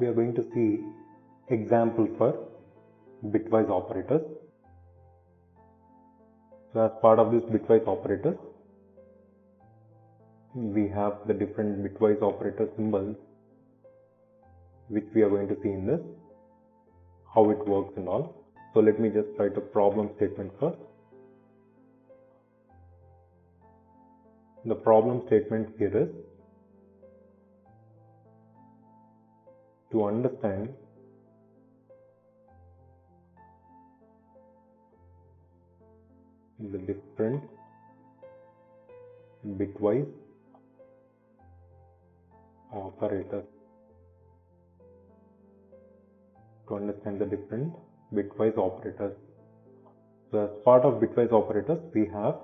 we are going to see example for bitwise operators. So as part of this bitwise operators, we have the different bitwise operator symbols which we are going to see in this, how it works and all. So let me just write a problem statement first. The problem statement here is to understand the different bitwise operators to understand the different bitwise operators. So as part of bitwise operators we have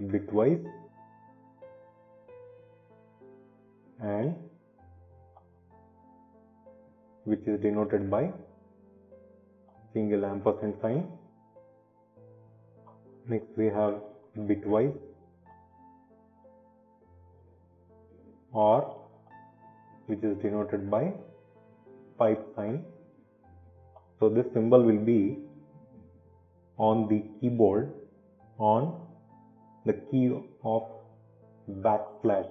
bitwise and which is denoted by single ampersand sign. Next we have bitwise or which is denoted by pipe sign. So this symbol will be on the keyboard on the key of backslash.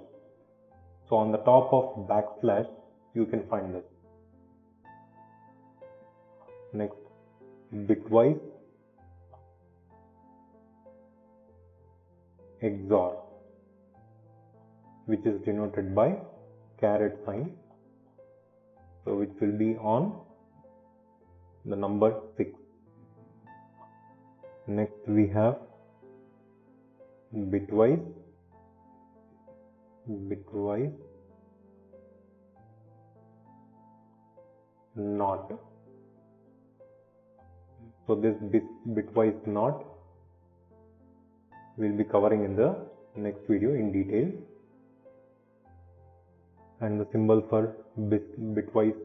So on the top of backslash you can find this. Next. Bitwise XOR which is denoted by caret sign. So which will be on the number 6. Next we have bitwise bitwise not so this bit, bitwise not we'll be covering in the next video in detail. And the symbol for bit, bitwise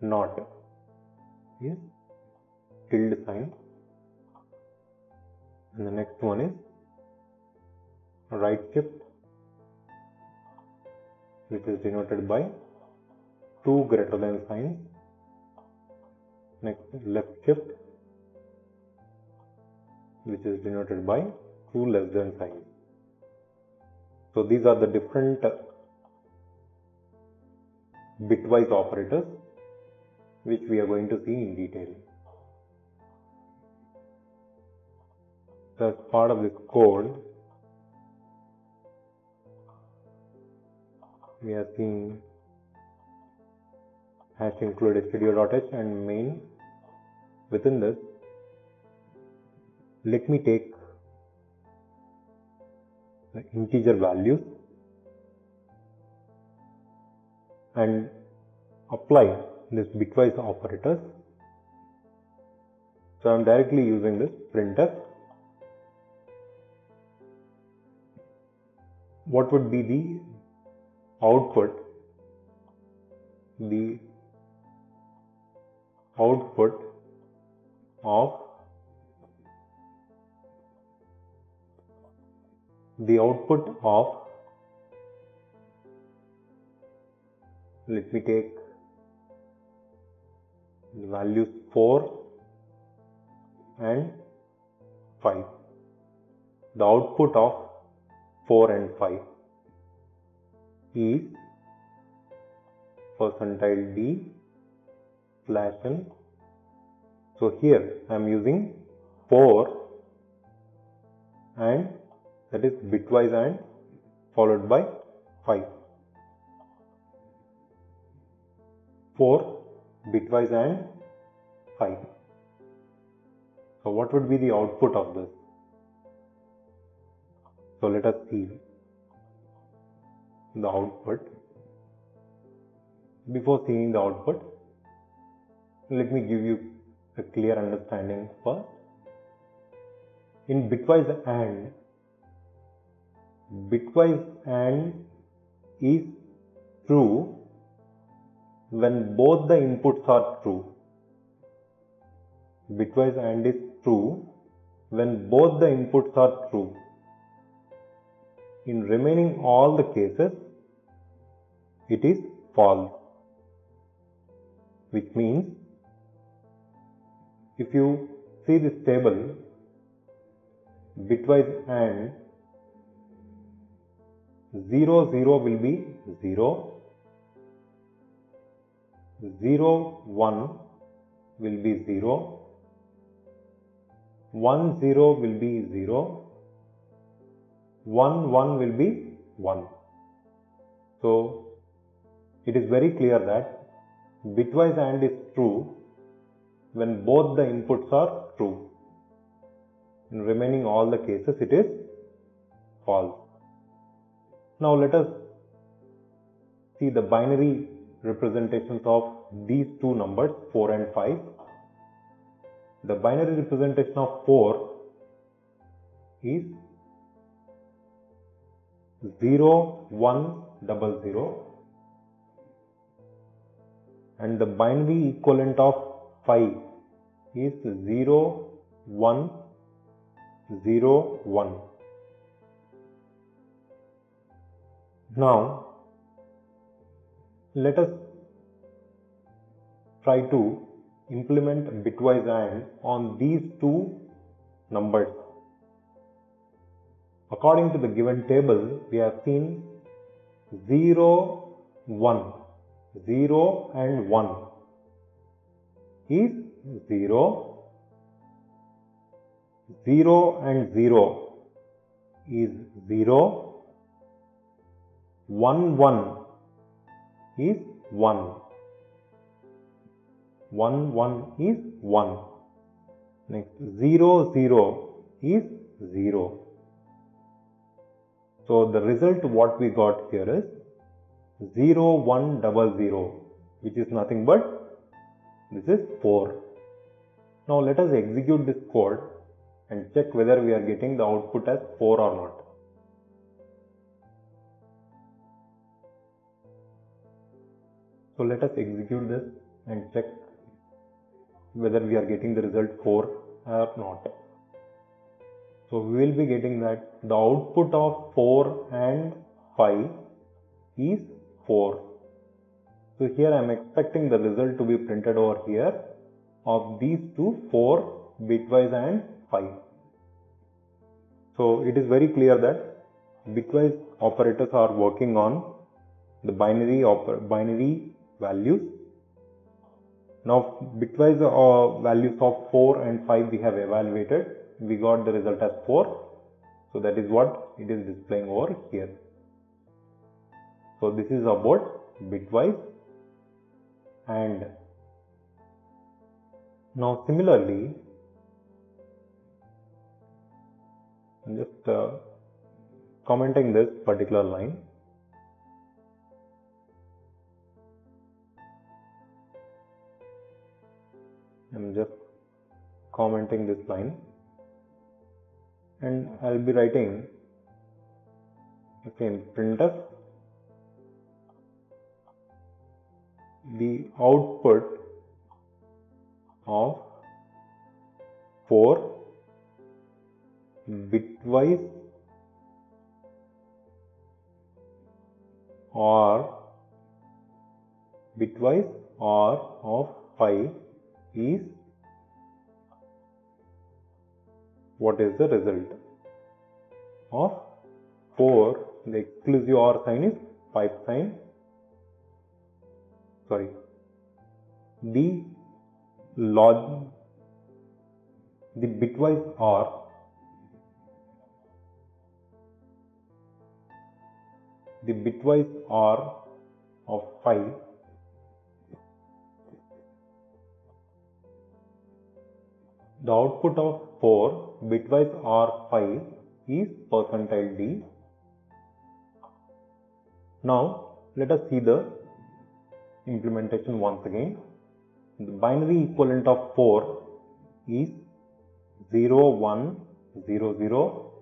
not is tilde sign. And the next one is right shift which is denoted by two greater than signs next left shift which is denoted by two less than signs so these are the different bitwise operators which we are going to see in detail. As part of this code we are seeing hash include stdio.h and main within this. Let me take the integer values and apply this bitwise operators. So I'm directly using this printf. What would be the output the output of the output of let me take the values 4 and 5 the output of 4 and 5 is percentile d slash n. So here I am using 4 and that is bitwise and followed by 5. 4 bitwise and 5. So what would be the output of this? So let us see the output. Before seeing the output, let me give you a clear understanding first. In bitwise AND, bitwise AND is true when both the inputs are true. Bitwise AND is true when both the inputs are true. In remaining all the cases, it is false which means if you see this table bitwise and 0 0 will be 0 0 1 will be 0 1 0 will be 0 1 1 will be 1 so it is very clear that bitwise AND is true when both the inputs are true. In remaining all the cases it is false. Now let us see the binary representations of these two numbers 4 and 5. The binary representation of 4 is 0 1 double 0 and the binary equivalent of 5 is 0 1 0 1 now let us try to implement bitwise AND on these two numbers. According to the given table we have seen 0 1 0 and 1 is 0 0 and 0 is 0 1 1 is 1 1 1 is 1 next 0 0 is 0 so the result what we got here is 0 1 double 0 which is nothing but this is 4 now let us execute this code and check whether we are getting the output as 4 or not. So let us execute this and check whether we are getting the result 4 or not. So we will be getting that the output of 4 and 5 is 4. So here I am expecting the result to be printed over here of these two 4 bitwise and 5. So it is very clear that bitwise operators are working on the binary binary values. Now bitwise uh, values of 4 and 5 we have evaluated we got the result as 4 so that is what it is displaying over here so this is about bitwise and now similarly I'm just uh, commenting this particular line. I'm just commenting this line. And I'll be writing again printf the output of 4 bitwise or bitwise or of 5 is what is the result of 4 the exclusive OR sign is pipe sign sorry the log the bitwise OR the bitwise OR of 5 the output of 4 bitwise OR 5 is percentile D. Now let us see the implementation once again. The binary equivalent of 4 is 0 1 0 0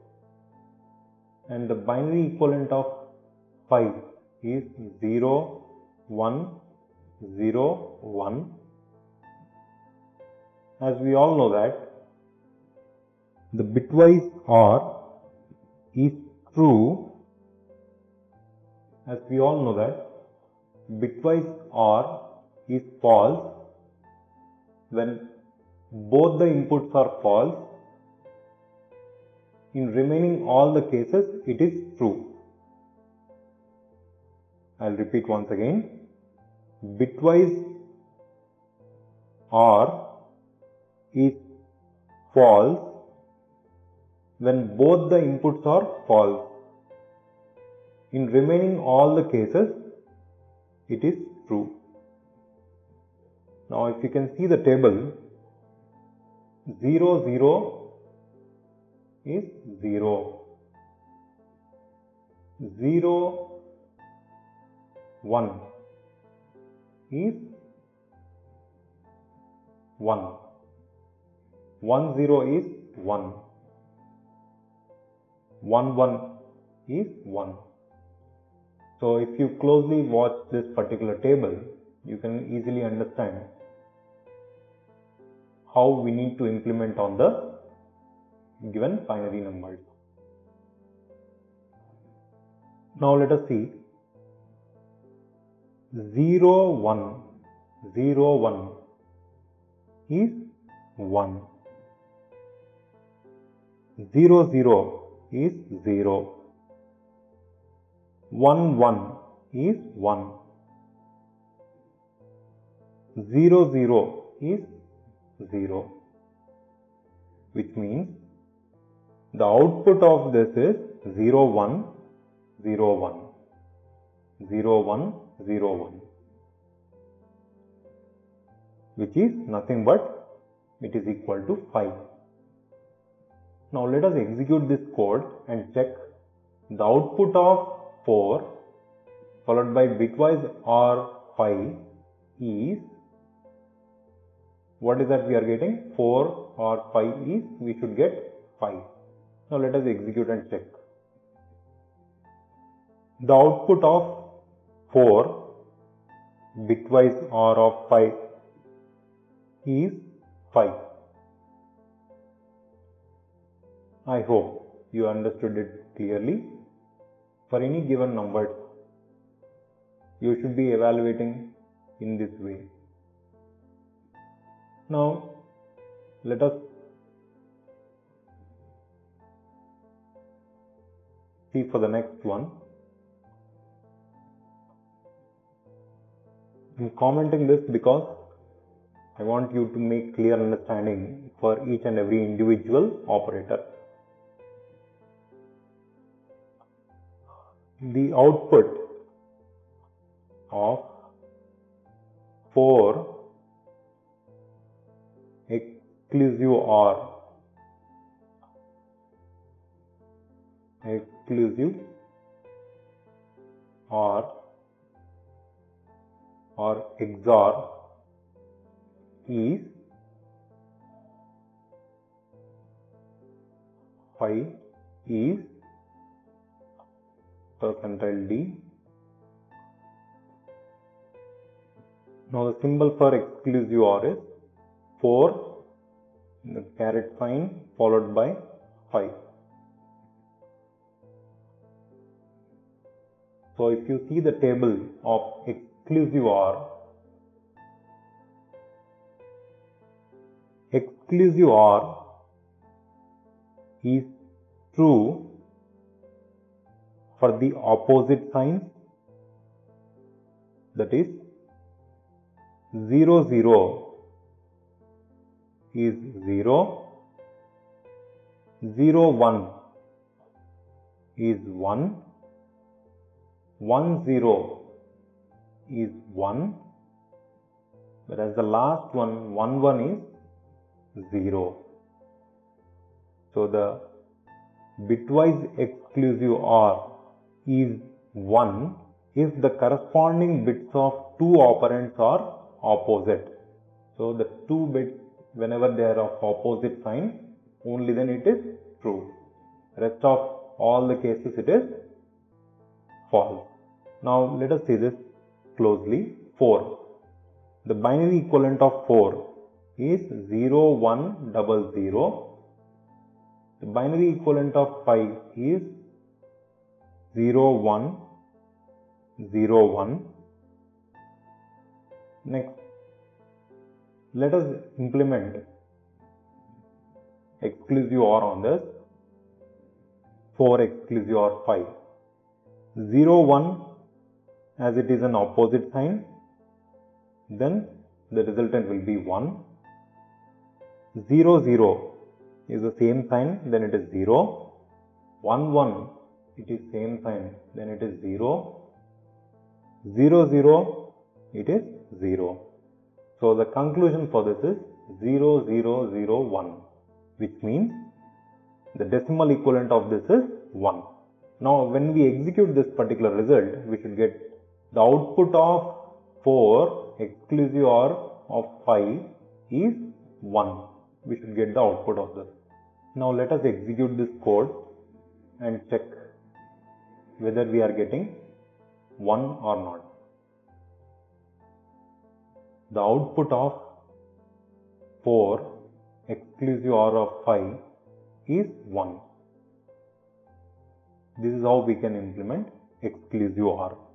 and the binary equivalent of 5 is 0 1 0 1 as we all know that the bitwise OR is true. As we all know that bitwise OR is false when both the inputs are false. In remaining all the cases, it is true. I'll repeat once again. Bitwise OR is false when both the inputs are false. In remaining all the cases, it is true. Now, if you can see the table, 0, 0 is 0. 0, 1 is 1. 1, 0 is 1. 1, 1 is 1. So, if you closely watch this particular table, you can easily understand how we need to implement on the given binary numbers. Now let us see. 0 1 0 1 is 1 0 0 is 0 1 1 is 1 0 0 is 0 which means the output of this is 0 1 0 1 0 1 0 1 which is nothing but it is equal to 5. Now let us execute this code and check the output of 4 followed by bitwise OR 5 is what is that we are getting? 4 or 5 is we should get 5 now let us execute and check. The output of 4 bitwise OR of 5 is 5 I hope you understood it clearly for any given number you should be evaluating in this way now, let us see for the next one. I'm commenting this because I want you to make clear understanding for each and every individual operator. The output of 4 exclusive OR exclusive OR or XOR is 5 is percentile D. Now the symbol for exclusive OR is 4 the caret sign followed by 5. So if you see the table of exclusive OR, exclusive OR is true for the opposite signs that is 0 0 is 0, 0 1 is 1, 1 0 is 1, whereas the last one 1 1 is 0. So the bitwise exclusive OR is 1 if the corresponding bits of two operands are opposite. So the two bits whenever they are of opposite sign only then it is true. Rest of all the cases it is false. Now let us see this closely. 4 the binary equivalent of 4 is 0 1 double 0 the binary equivalent of 5 is 0 1 0 1 Next, let us implement exclusive OR on this 4 exclusive OR 5. 0 1 as it is an opposite sign, then the resultant will be 1. 0 0 is the same sign, then it is 0. 1 1 it is same sign, then it is 0. 0 0 it is 0. So the conclusion for this is 0 0 0 1 which means the decimal equivalent of this is 1. Now when we execute this particular result we should get the output of 4 exclusive OR of 5 is 1. We should get the output of this. Now let us execute this code and check whether we are getting 1 or not. The output of 4 exclusive OR of 5 is 1. This is how we can implement exclusive OR.